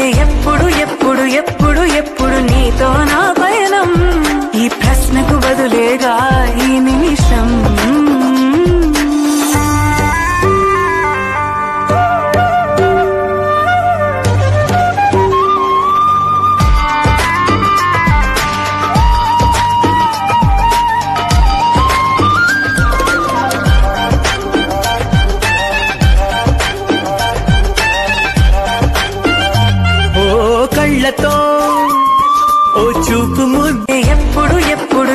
ఎప్పుడు ఎప్పుడు ఎప్పుడు ఎప్పుడు నీతో నా పయనం? ఈ ప్రశ్నకు బదులేగా కళ్ళతో ఓ చూపు ముద్దే ఎప్పుడు ఎప్పుడు